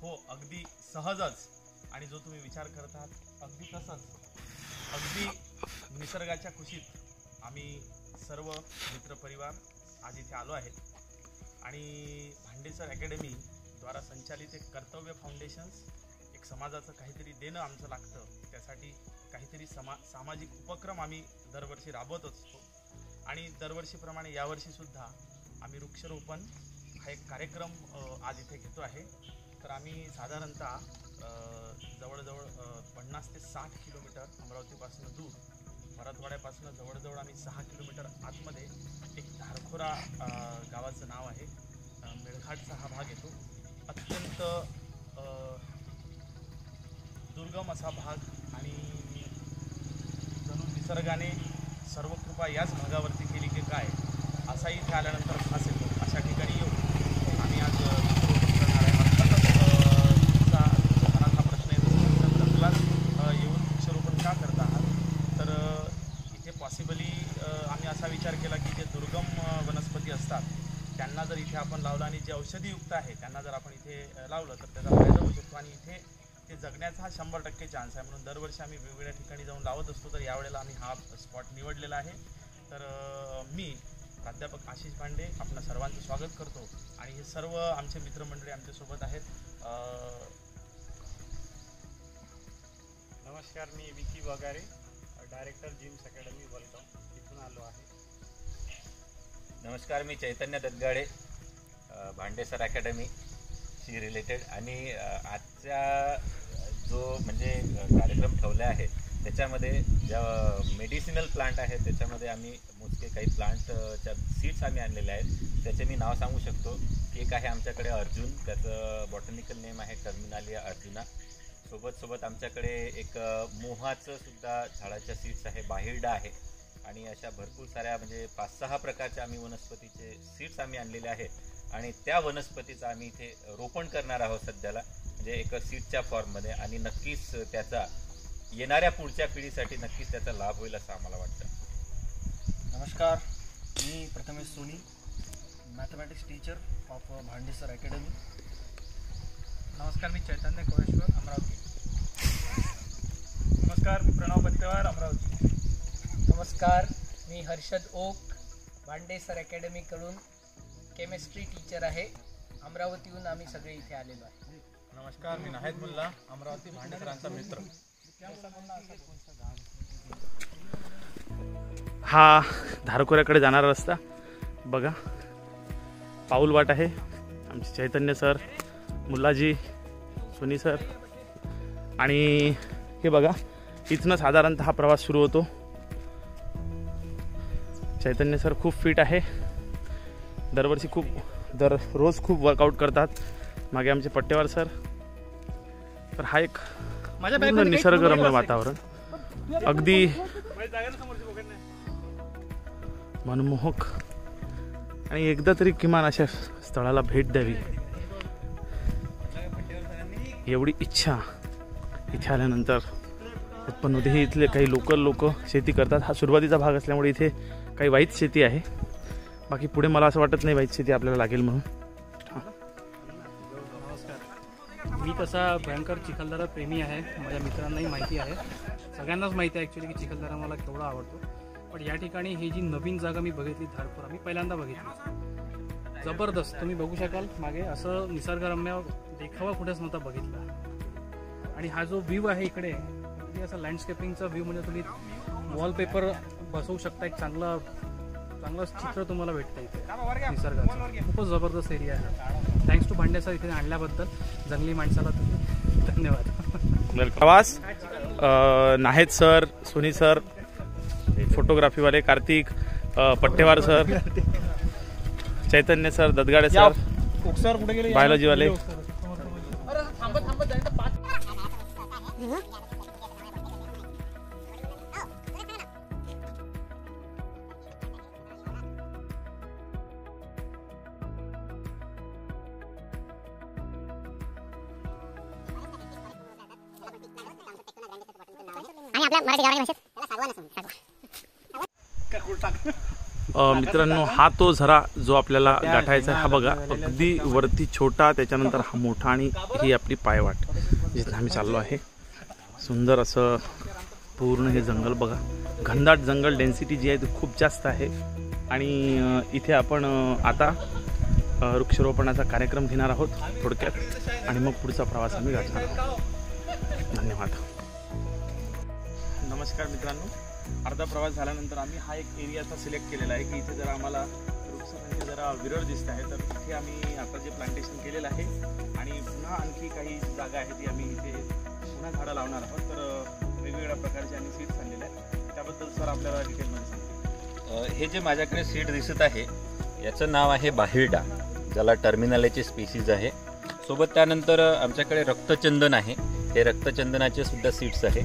हो अगदी सहजच. आणि जो तुम्ही विचार करत आहात अगदी तसंच. अगदी निसर्गाच्या कुशीत आम्ही सर्व मित्रपरिवार आज इथे आलो आहेत आणि भांडेसर अकॅडमी द्वारा संचालित एक कर्तव्य फाउंडेशन्स एक समाजाचं काहीतरी देणं आमचं लागतं. त्यासाठी काहीतरी समा सामाजिक उपक्रम आम्ही दरवर्षी राबवत असतो. आणि दरवर्षीप्रमाणे यावर्षीसुद्धा आम्ही वृक्षरोपण हा एक कार्यक्रम आज इथे घेतो आहे. तर आम्ही साधारणतः जवळजवळ पन्नास ते साठ किलोमीटर अमरावतीपासून दूर मराठवाड्यापासून जवळजवळ आम्ही सहा किलोमीटर आतमध्ये एक धारखोरा गावाचं नाव आहे. मेळघाटचा हा भाग येतो. अत्यंत दुर्गम असा भाग आणि जणू निसर्गाने सर्व कृपा याच भागावरती केली की काय असाही इथे आल्यानंतर खास येतो अशा ठिकाणी येऊन आम्ही आज अ, वृक्षारोपण करणार आहे अर्थातच अ, तुमचा तुमच्या मनात हा प्रश्न येत असेल तर जंगलात अ, येऊन वृक्षारोपण का करत आहात तर अ, इथे पॉसिबली आम्ही असा विचार केला की जे दुर्गम अ, वनस्पती असतात त्यांना जर इथे आपण लावलं आणि जे औषधीयुक्त आहे त्यांना जर आपण इथे लावलं तर त्याचा फायदा होऊ शकतो. आणि इथे ते जगण्याचा हा शंभर टक्के चान्स आहे. म्हणून दरवर्षी आम्ही वेगवेगळ्या ठिकाणी जाऊन लावत असतो. तर यावेळेला आम्ही हा स्पॉट निवडलेला आहे. तर मी प्राध्यापक आशिष पांडे आपण सर्वांचं स्वागत करतो. आणि हे सर्व आमचे मित्रमंडळी आमच्यासोबत आहेत. नमस्कार. मी Vicky Wagare director Jims academy welcome इथून आलो आहे. नमस्कार मी चैतन्य दत्गाडे भांडेसर अकॅडमी शी रिलेटेड. आणि आजचा आजच्या जो म्हणजे कार्यक्रम ठेवला आहे त्याच्यामध्ये ज्या मेडिसिनल प्लांट आहेत त्याच्यामध्ये आम्ही मोजके काही प्लांटच्या सीड्स आम्ही आणलेले आहेत. त्याचे मी नाव सांगू शकतो. एक आहे आमच्याकडे अर्जुन त्याचं बॉटनिकल नेम आहे टर्मिनालिया अर्जुना. सोबत सोबत आमच्याकडे एक मोहाचं सुद्धा झाडाच्या सीड्स आहे बाहिरडा आहे. आणि अशा भरपूर साऱ्या म्हणजे पाच सहा प्रकारच्या आम्ही वनस्पतीचे सीड्स आम्ही आणलेले आहेत. आणि त्या वनस्पतीचं आम्ही इथे रोपण करणार आहोत सध्याला. म्हणजे एका सीडच्या फॉर्ममध्ये आणि नक्कीच त्याचा येणाऱ्या पुढच्या पिढीसाठी नक्कीच त्याचा लाभ होईल असं आम्हाला वाटतं. नमस्कार. मी Prathamesh Soni mathematics teacher of Bhandesar academy नमस्कार मी चैतन्य कोरेश्वर अमरावती. नमस्कार मी प्रणव पत्तेवार अमरावती. नमस्कार मी हर्षद ओक भांडेसर अकॅडमीकडून केमिस्ट्री टीचर आहे. अमरावतीहून आम्ही सगळे इथे आलेलो आहे. नमस्कार मी नाहेद मुल्ला अमरावती भांडेकरांचा मित्र. हा धारकोऱ्याकडे जाणारा रस्ता. बघा पाऊल वाट आहे. आमचे चैतन्य सर मुल्लाजी सोनी सर. आणि हे बघा इथनं साधारणतः हा प्रवास सुरू होतो. चैतन्य सर खूप फिट आहे. दरवर्षी खूप दररोज खूप वर्कआउट करतात. मागे आमचे पट्टेवार सर. तर हा एक निसर्गरम्य वातावरण. अगदी. मनमोहक. आणि एकदा तरी किमान अशा स्थळाला भेट द्यावी. एवढी इच्छा इथे आल्यानंतर. उत्पन्न होते हे इथले काही लोकल लोक शेती करतात. हा सुरुवातीचा भाग असल्यामुळे इथे काही वाईट शेती आहे. बाकी पुढे मला असं वाटत नाही वाईट शेती आपल्याला लागेल म्हणून. नमस्कार मी तसा भयंकर चिखलदरा प्रेमी आहे. माझ्या मित्रांनाही माहिती आहे. सगळ्यांनाच माहिती आहे ॲक्च्युली की चिखलदरा मला केवढा आवडतो. पण या ठिकाणी ही जी नवीन जागा मी बघितली धारपुरा मी पहिल्यांदा बघितली. जबरदस्त. तुम्ही बघू शकाल मागे. असं निसर्गरम्य देखावा कुठेच नव्हता बघितला. आणि हा जो व्ह्यू आहे इकडे असा लँडस्केपिंगचा व्ह्यू म्हणजे तुम्ही वॉलपेपर बसवू शकता एक चांगलं चांगलं चित्र तुम्हाला भेटतं इथे निसर्गाचं. खूपच जबरदस्त एरिया आहे. थँक्स टू भांड्यासर इथे आणल्याबद्दल. जंगली माणसाला तुम्ही धन्यवाद. प्रवास अ, Nahed sir Soni sir फोटोग्राफीवाले Kartik Pattewar sir Chaitanya sir Dadgade sir sir कुठे गेले? बायोलॉजीवाले आपल्या मराठी भाषेत त्याला सागवान असं म्हणतात. अ, मित्रांनो हा तो झरा जो आपल्याला गाठायचा आहे हा बघा अगदी वरती छोटा त्याच्यानंतर हा मोठा आणि ही आपली पायवाट जिथं आम्ही चाललो आहे. सुंदर असं पूर्ण हे जंगल बघा. घनदाट जंगल डेन्सिटी जी आहे ती खूप जास्त आहे. आणि अ, इथे आपण अ, आता अ, वृक्षारोपणाचा कार्यक्रम घेणार आहोत थोडक्यात. आणि मग पुढचा प्रवास आम्ही गाठणार आहोत. धन्यवाद. नमस्कार मित्रांनो. अर्धा प्रवास झाल्यानंतर आम्ही हा एक एरियाचा सिलेक्ट केलेला आहे की इथे जरा आम्हाला वृक्षसंख्या जरा विरळ दिसत आहे. तर इथे आम्ही आता जे प्लांटेशन केलेलं आहे आणि पुन्हा आणखी काही जागा आहे ती आम्ही इथे पुन्हा झाडं लावणार आहोत. तर वेगवेगळ्या प्रकारचे आम्ही सीड्स आणलेले आहेत. त्याबद्दल सर आपल्याला डिटेलमध्ये सांगतील. हे जे माझ्याकडे सीड दिसत आहे याचं नाव आहे बाहिरडा ज्याला टर्मिनलेचे स्पीसीज आहे. सोबत त्यानंतर आमच्याकडे रक्तचंदन आहे. हे रक्तचंदनाचे सुद्धा सीड्स आहे.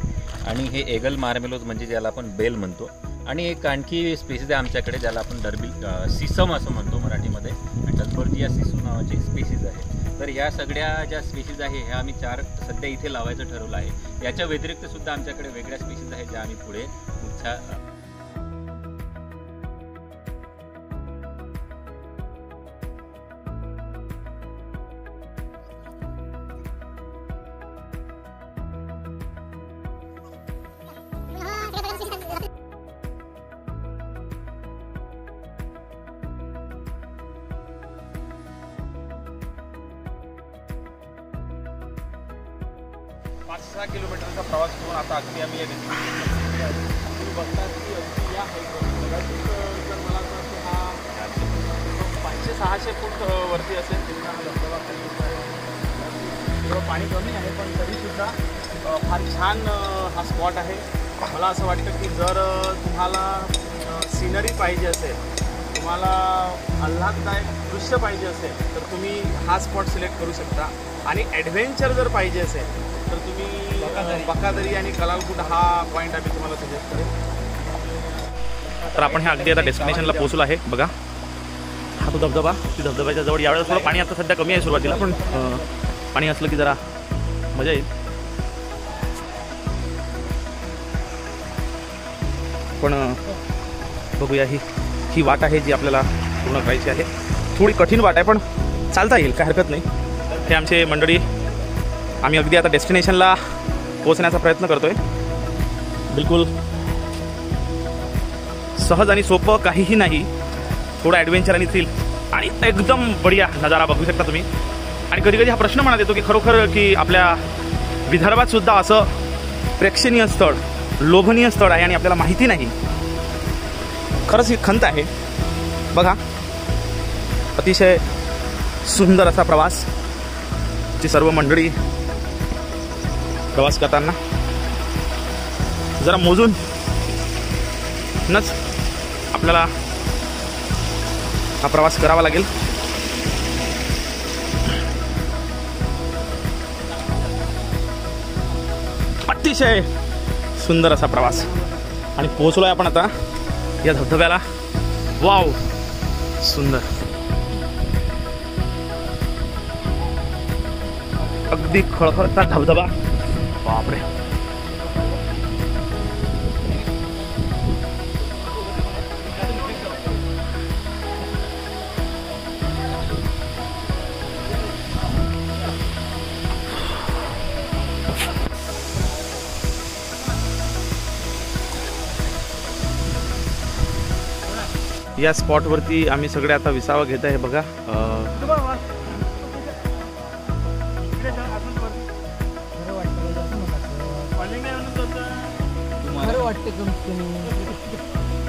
आणि हे एगल मार्मेलोज म्हणजे ज्याला आपण बेल म्हणतो. आणि एक आणखी स्पेसिस आहे आमच्याकडे ज्याला आपण डर्बिल सिसम असं म्हणतो मराठीमध्ये. आणि डल्बर्जिया सिसू नावाची स्पेसिस आहे. तर ह्या सगळ्या ज्या स्पेशीज आहे ह्या आम्ही चार सध्या इथे लावायचं ठरवलं आहे. याच्या व्यतिरिक्त सुद्धा आमच्याकडे वेगळ्या स्पेशीज आहेत ज्या आम्ही पुढे पुढच्या सहा किलोमीटरचा प्रवास करून आता अगदी आम्ही या तुम्ही बघता की अगदी या कदाचित जर मला असं वाटतं हा पाचशे सहाशे फूट वरती असेल तिथं हा धबधबा खाली थोडं पाणी कमी आहे. पण तरीसुद्धा फार छान हा स्पॉट आहे. मला असं वाटतं की जर तुम्हाला सिनरी पाहिजे असेल तुम्हाला आल्हाददायक दृश्य पाहिजे असेल तर तुम्ही हा स्पॉट सिलेक्ट करू शकता. आणि ॲडव्हेंचर जर पाहिजे असेल तर तुम्ही बकादरी आणि कलालकुट हा पॉईंट आम्ही तुम्हाला सजेस्ट करेल तर आपण हे अगदी आता डेस्टिनेशनला पोहोचलो आहे बघा. हा तो धबधबा ती धबधब्याच्या जवळ यावेळेस थोडं पाणी आता सध्या कमी आहे सुरुवातीला पण पाणी असलं की जरा मजा येईल. पण बघूया ही ही वाट आहे जी आपल्याला पूर्ण करायची आहे. थोडी कठीण वाट आहे पण चालता येईल काय हरकत नाही. हे आमचे मंडळी आम्ही अगदी आता डेस्टिनेशनला पोहोचण्याचा प्रयत्न करतो आहे बिलकुल सहज आणि सोपं काहीही नाही. थोडं ॲडव्हेंचर आणि थ्रिल आणि एकदम बढिया नजारा बघू शकता तुम्ही. आणि कधी कधी हा प्रश्न मनात येतो की खरोखर की आपल्या विदर्भात सुद्धा असं प्रेक्षणीय स्थळ लोभनीय स्थळ आहे आणि आपल्याला माहिती नाही. खरंच ही खंत आहे. बघा अतिशय सुंदर असा प्रवास ची सर्व मंडळी प्रवास करताना. जरा मोजून. नच. आपल्याला हा प्रवास करावा लागेल. अतिशय सुंदर असा प्रवास. आणि पोहोचलोय आपण आता या धबधब्याला. वाव. सुंदर. अगदी खळखळता धबधबा. बापरे. या स्पॉटवरती आम्ही सगळे आता विसावा घेत आहे बघा. अं, बरं वाटतं कमीत कमी